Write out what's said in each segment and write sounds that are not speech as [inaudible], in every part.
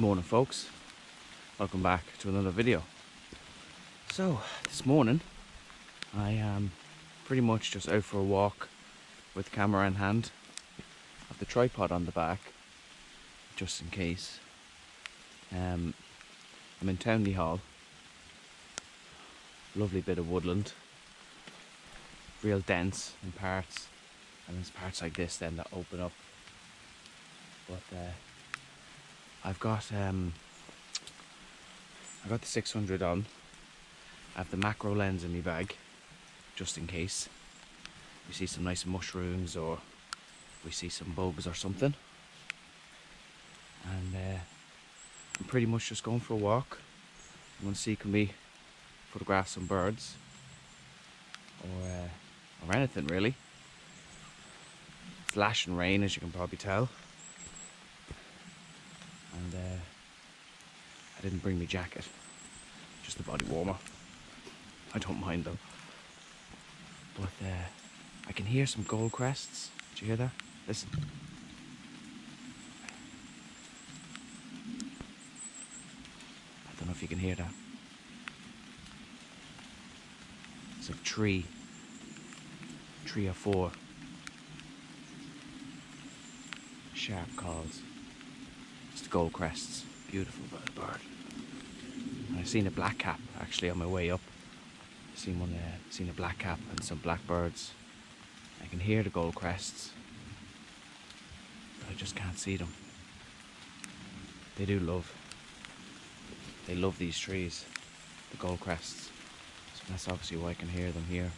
Morning folks. Welcome back to another video. So this morning I am pretty much just out for a walk with camera in hand. Have the tripod on the back just in case. Um, I'm in Townley Hall. Lovely bit of woodland. Real dense in parts and there's parts like this then that open up. But uh, I've got um, I got the 600 on. I have the macro lens in my bag, just in case we see some nice mushrooms or we see some bugs or something. And uh, I'm pretty much just going for a walk. I'm to see can we photograph some birds or uh, or anything really. It's lashing rain, as you can probably tell. And uh, I didn't bring my jacket, just the body warmer. I don't mind though. But uh, I can hear some gold crests. Did you hear that? Listen. I don't know if you can hear that. It's a tree, three or four sharp calls. Gold crests. Beautiful bird. And I've seen a black cap actually on my way up. I've seen one there, seen a black cap and some blackbirds. I can hear the gold crests. But I just can't see them. They do love. They love these trees, the gold crests. So that's obviously why I can hear them here.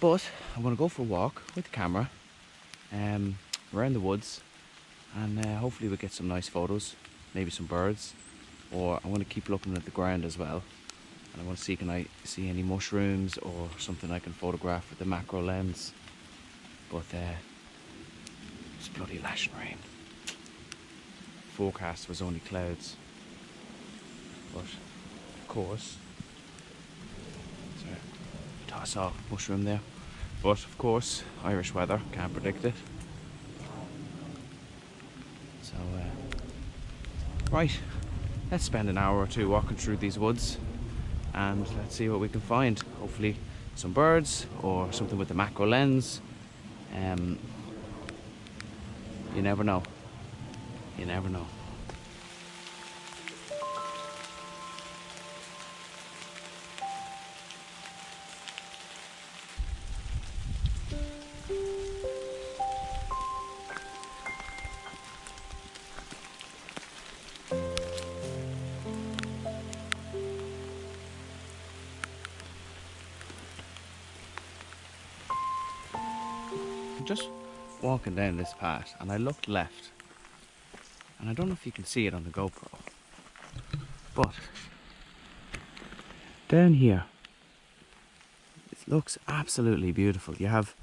But I'm gonna go for a walk with the camera um, around the woods and uh, hopefully we'll get some nice photos maybe some birds or I want to keep looking at the ground as well. And I want to see can I see any mushrooms or something I can photograph with the macro lens. But uh, it's bloody lashing rain. Forecast was only clouds. But of course sorry toss off mushroom there. But of course, Irish weather, can't predict it. So, uh, right, let's spend an hour or two walking through these woods and let's see what we can find. Hopefully some birds or something with the macro lens. Um, you never know. You never know. Just walking down this path and I looked left and I don't know if you can see it on the GoPro but down here it looks absolutely beautiful. You have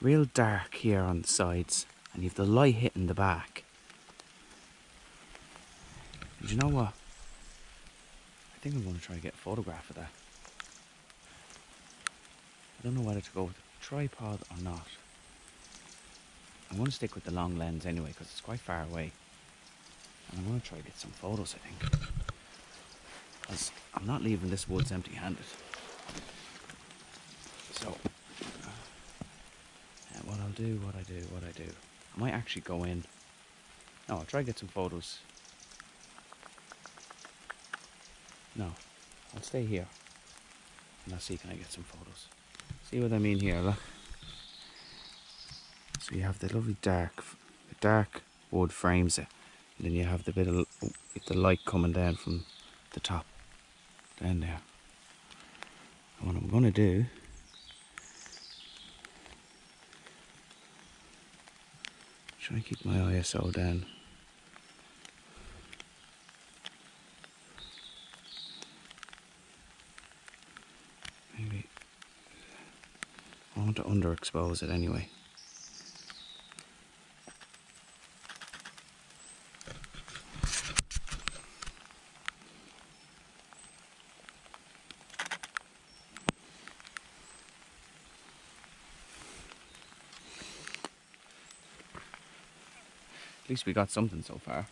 real dark here on the sides and you have the light hitting the back. And you know what? I think I'm going to try to get a photograph of that. I don't know whether to go with a tripod or not I want to stick with the long lens anyway because it's quite far away. And I want to try to get some photos, I think. Because I'm not leaving this woods empty handed. So, uh, what I'll do, what I do, what I do. I might actually go in. No, I'll try to get some photos. No, I'll stay here. And I'll see can I get some photos. See what I mean here, look. So you have the lovely dark, dark wood frames it, and then you have the bit of the light coming down from the top down there. And what I'm going to do try and keep my ISO down. Maybe I want to underexpose it anyway. At least we got something so far.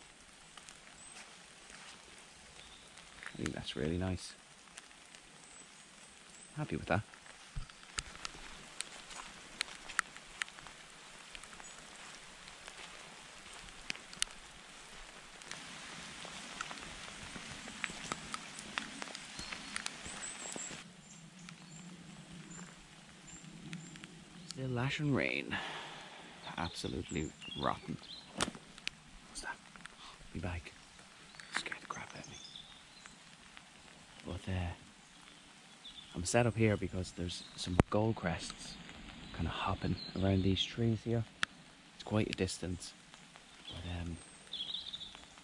I think that's really nice. Happy with that. Still lashing rain. Absolutely rotten. Back. Scared the crap out of me. But uh, I'm set up here because there's some gold crests kind of hopping around these trees here. It's quite a distance, but um,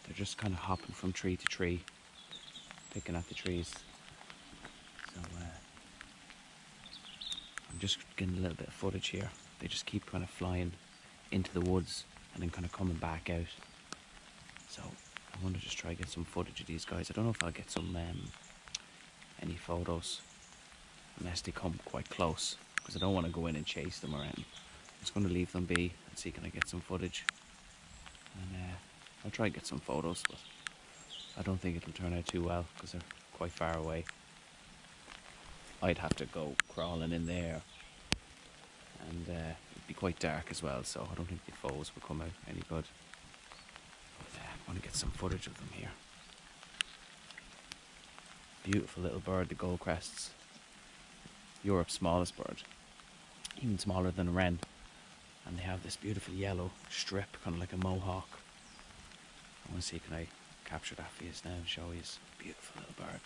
they're just kind of hopping from tree to tree, picking at the trees. So uh, I'm just getting a little bit of footage here. They just keep kind of flying into the woods and then kind of coming back out. So I want to just try get some footage of these guys. I don't know if I'll get some um, any photos unless they come quite close because I don't want to go in and chase them around. I'm just going to leave them be and see can I get some footage. And uh, I'll try and get some photos, but I don't think it'll turn out too well because they're quite far away. I'd have to go crawling in there and uh, it'd be quite dark as well, so I don't think the photos will come out any good. I want to get some footage of them here. Beautiful little bird, the gold crests. Europe's smallest bird, even smaller than a wren. And they have this beautiful yellow strip, kind of like a mohawk. I want to see can I capture that for you now and show you. Beautiful little bird.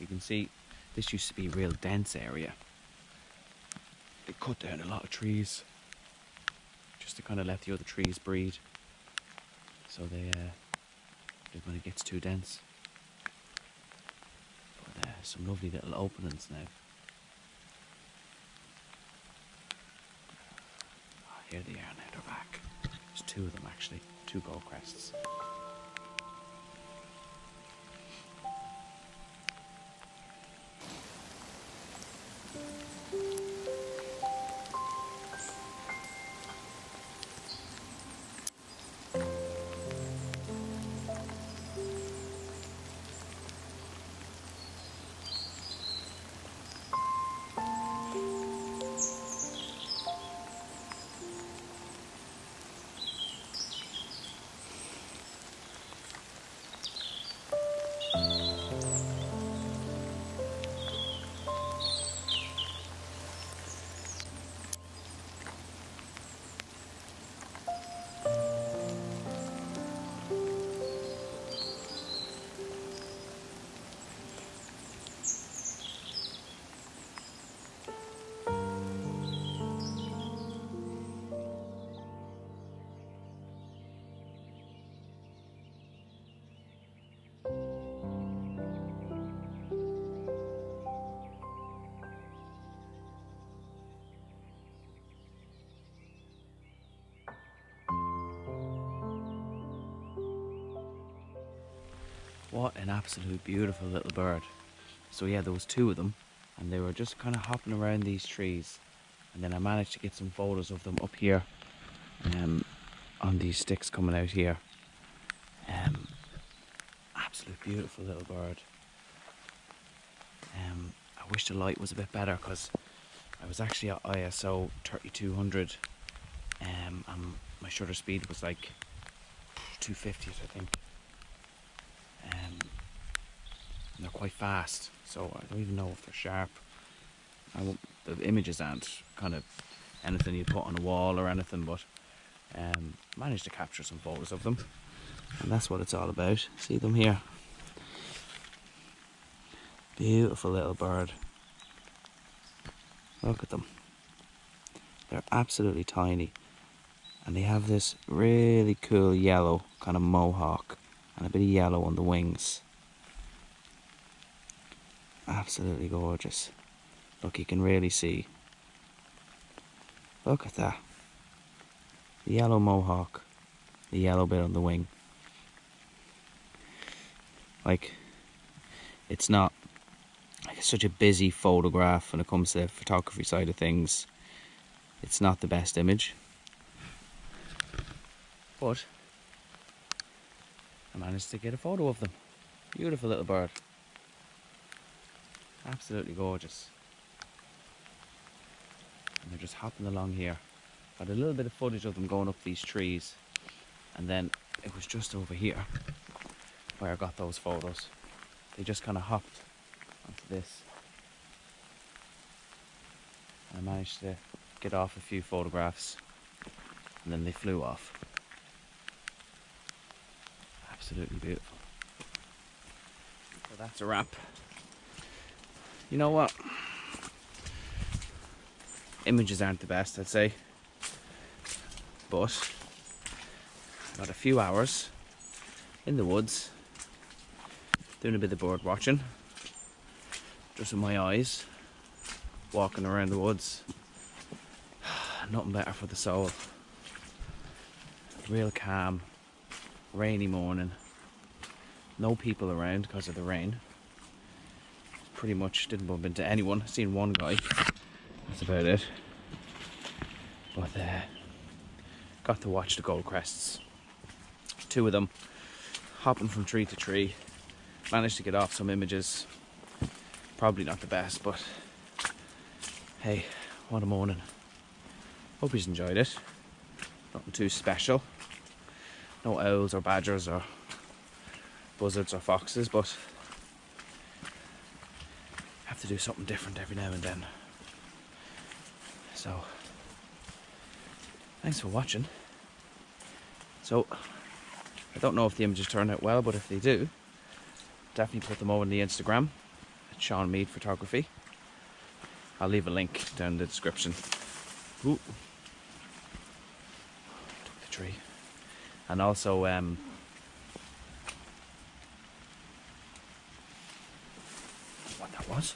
You can see this used to be a real dense area. They cut down a lot of trees just to kind of let the other trees breed. So they, uh, when it gets too dense. But uh, some lovely little openings now. Oh, here they are now, they're back. There's two of them actually, two gold crests. What an absolute beautiful little bird. So yeah, there was two of them and they were just kind of hopping around these trees. And then I managed to get some photos of them up here um, on these sticks coming out here. Um, absolute beautiful little bird. Um, I wish the light was a bit better because I was actually at ISO 3200 um, and my shutter speed was like 250 I think um, they're quite fast, so I don't even know if they're sharp. the images aren't kind of anything you put on a wall or anything, but um, managed to capture some photos of them, and that's what it's all about. See them here. Beautiful little bird. Look at them. They're absolutely tiny. And they have this really cool yellow kind of mohawk and a bit of yellow on the wings. Absolutely gorgeous. Look, you can really see. Look at that. The yellow mohawk, the yellow bit on the wing. Like, it's not like such a busy photograph when it comes to the photography side of things. it's not the best image. But I managed to get a photo of them. Beautiful little bird. Absolutely gorgeous. And they're just hopping along here. Got a little bit of footage of them going up these trees. And then it was just over here where I got those photos. They just kind of hopped onto this. I managed to get off a few photographs and then they flew off. Absolutely beautiful. So that's a wrap. You know what? Images aren't the best, I'd say. But got a few hours in the woods doing a bit of bird watching just with my eyes walking around the woods [sighs] nothing better for the soul real calm rainy morning no people around because of the rain pretty much didn't bump into anyone seen one guy that's about it but uh, got to watch the gold crests two of them hopping from tree to tree. Managed to get off some images. Probably not the best, but hey, what a morning. Hope he's enjoyed it. Nothing too special. No owls or badgers or buzzards or foxes, but to do something different every now and then. So, thanks for watching. So, I don't know if the images turn out well, but if they do, definitely put them over on the Instagram at Sean Meade Photography. I'll leave a link down in the description. Ooh. Took the tree. And also, um, what that was?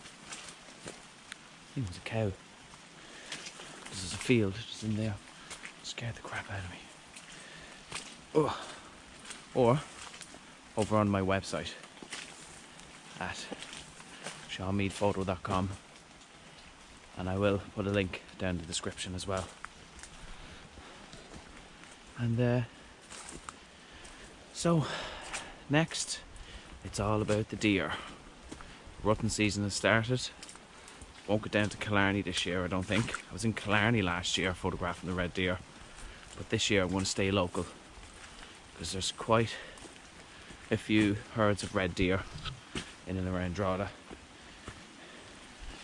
I think it was a cow. This is a field just in there. Scared the crap out of me. Or over on my website at seanmeadephoto.com and I will put a link down in the description as well. And uh, so next it's all about the deer. Rutting season has started. Won't get down to Killarney this year, I don't think. I was in Killarney last year photographing the red deer, but this year I'm going to stay local because there's quite a few herds of red deer in and around Drogheda.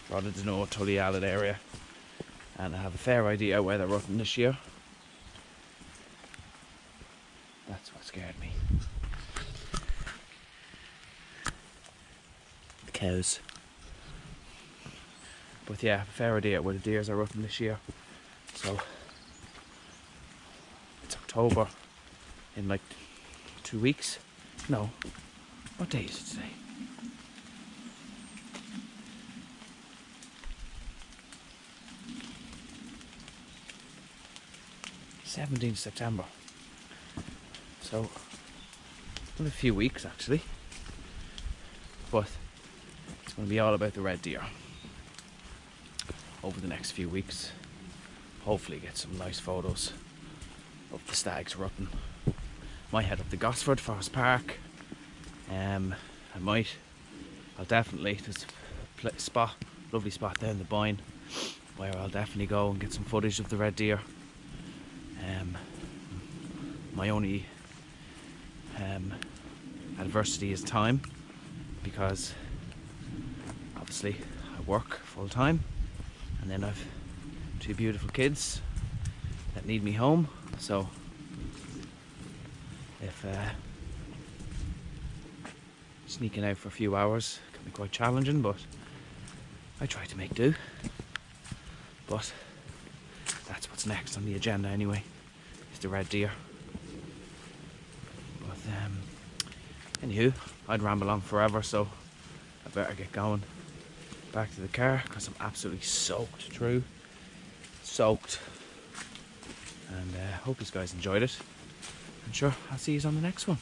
Drogheda to know Tully area and I have a fair idea where they're rutting this year. That's what scared me. The cows. But yeah, fair idea where the deers are rutting this year. So it's October in like two weeks. No. What day is it today? Seventeenth September. So in a few weeks actually. But it's gonna be all about the red deer over the next few weeks. Hopefully get some nice photos of the stags rutting might head up to Gosford Forest Park. Um, I might. I'll definitely. There's a spot, lovely spot there in the Boyne, where I'll definitely go and get some footage of the red deer. Um, my only um, adversity is time, because obviously I work full time, and then I've two beautiful kids that need me home. So if uh, sneaking out for a few hours can be quite challenging but I try to make do. But that's what's next on the agenda anyway is the red deer. But um, anywho I'd ramble on forever so I better get going back to the car because I'm absolutely soaked through. Soaked. And uh, hope you guys enjoyed it. And sure, I'll see you on the next one.